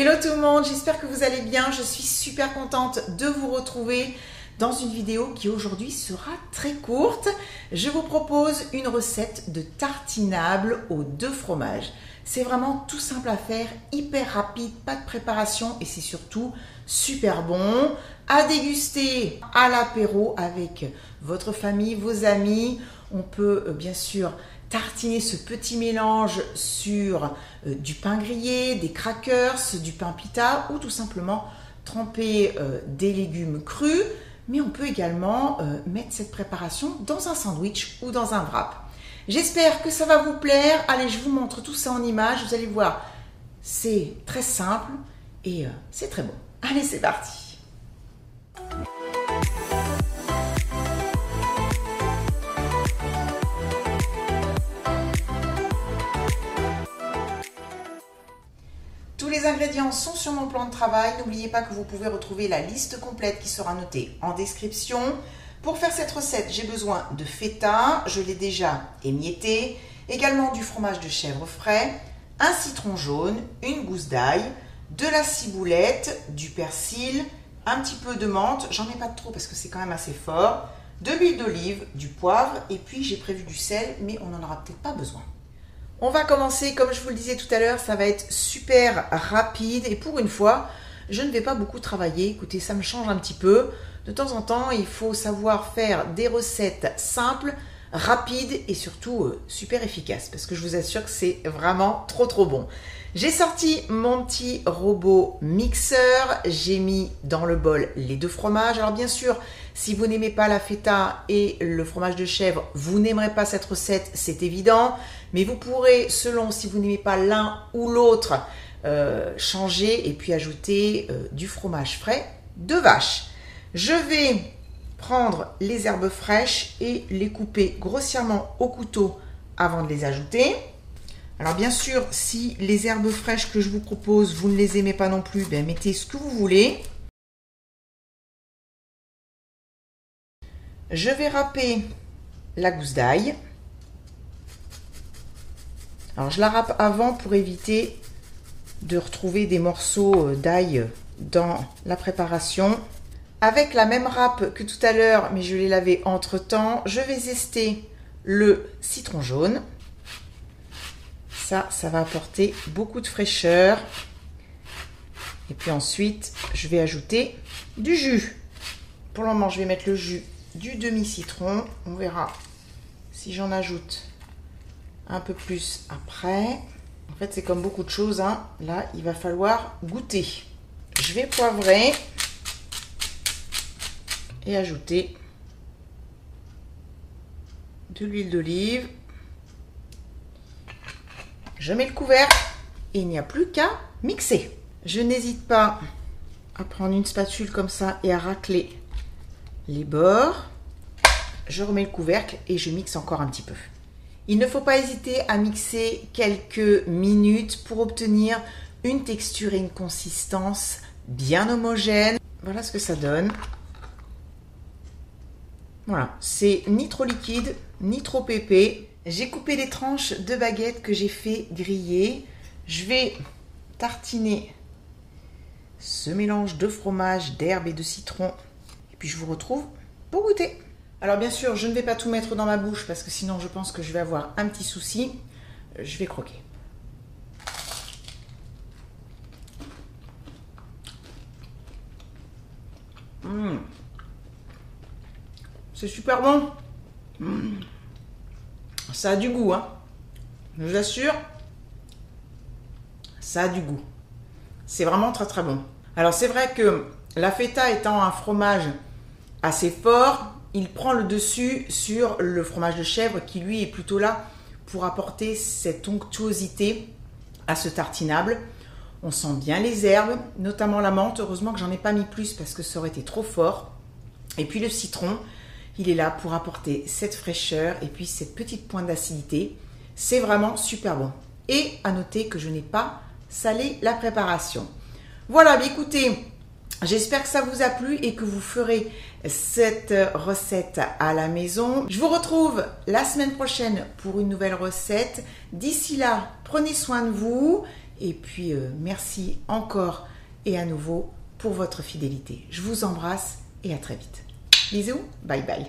Hello tout le monde, j'espère que vous allez bien. Je suis super contente de vous retrouver dans une vidéo qui aujourd'hui sera très courte. Je vous propose une recette de tartinable aux deux fromages. C'est vraiment tout simple à faire, hyper rapide, pas de préparation et c'est surtout super bon à déguster à l'apéro avec votre famille, vos amis. On peut euh, bien sûr tartiner ce petit mélange sur euh, du pain grillé, des crackers, du pain pita ou tout simplement tremper euh, des légumes crus. Mais on peut également mettre cette préparation dans un sandwich ou dans un wrap. J'espère que ça va vous plaire. Allez, je vous montre tout ça en image. Vous allez voir, c'est très simple et c'est très bon. Allez, c'est parti. Les ingrédients sont sur mon plan de travail. N'oubliez pas que vous pouvez retrouver la liste complète qui sera notée en description. Pour faire cette recette, j'ai besoin de feta, je l'ai déjà émietté, également du fromage de chèvre frais, un citron jaune, une gousse d'ail, de la ciboulette, du persil, un petit peu de menthe, j'en ai pas trop parce que c'est quand même assez fort, de l'huile d'olive, du poivre et puis j'ai prévu du sel mais on n'en aura peut-être pas besoin. On va commencer, comme je vous le disais tout à l'heure, ça va être super rapide et pour une fois, je ne vais pas beaucoup travailler. Écoutez, ça me change un petit peu. De temps en temps, il faut savoir faire des recettes simples, rapides et surtout euh, super efficaces parce que je vous assure que c'est vraiment trop trop bon. J'ai sorti mon petit robot mixeur, j'ai mis dans le bol les deux fromages. Alors bien sûr, si vous n'aimez pas la feta et le fromage de chèvre, vous n'aimerez pas cette recette, c'est évident. Mais vous pourrez, selon si vous n'aimez pas l'un ou l'autre, euh, changer et puis ajouter euh, du fromage frais de vache. Je vais prendre les herbes fraîches et les couper grossièrement au couteau avant de les ajouter. Alors bien sûr, si les herbes fraîches que je vous propose, vous ne les aimez pas non plus, ben mettez ce que vous voulez. Je vais râper la gousse d'ail. Alors je la râpe avant pour éviter de retrouver des morceaux euh, d'ail dans la préparation. Avec la même râpe que tout à l'heure, mais je l'ai lavé entre temps, je vais zester le citron jaune. Ça, ça va apporter beaucoup de fraîcheur. Et puis ensuite, je vais ajouter du jus. Pour le moment, je vais mettre le jus du demi-citron. On verra si j'en ajoute un peu plus après. En fait, c'est comme beaucoup de choses. Hein. Là, il va falloir goûter. Je vais poivrer et ajouter de l'huile d'olive je mets le couvercle et il n'y a plus qu'à mixer. Je n'hésite pas à prendre une spatule comme ça et à racler les bords. Je remets le couvercle et je mixe encore un petit peu. Il ne faut pas hésiter à mixer quelques minutes pour obtenir une texture et une consistance bien homogène. Voilà ce que ça donne. Voilà, c'est ni trop liquide, ni trop épais. J'ai coupé les tranches de baguettes que j'ai fait griller. Je vais tartiner ce mélange de fromage, d'herbe et de citron. Et puis je vous retrouve pour goûter. Alors bien sûr, je ne vais pas tout mettre dans ma bouche parce que sinon je pense que je vais avoir un petit souci. Je vais croquer. Mmh. C'est super bon. Mmh. Ça a du goût, hein. Je vous assure, ça a du goût. C'est vraiment très très bon. Alors c'est vrai que la feta étant un fromage assez fort, il prend le dessus sur le fromage de chèvre qui lui est plutôt là pour apporter cette onctuosité à ce tartinable. On sent bien les herbes, notamment la menthe. Heureusement que j'en ai pas mis plus parce que ça aurait été trop fort. Et puis le citron, il est là pour apporter cette fraîcheur et puis cette petite pointe d'acidité. C'est vraiment super bon. Et à noter que je n'ai pas salé la préparation. Voilà, écoutez, j'espère que ça vous a plu et que vous ferez cette recette à la maison. Je vous retrouve la semaine prochaine pour une nouvelle recette. D'ici là, prenez soin de vous Et puis, euh, merci encore et à nouveau pour votre fidélité. Je vous embrasse et à très vite. Bisous, bye bye.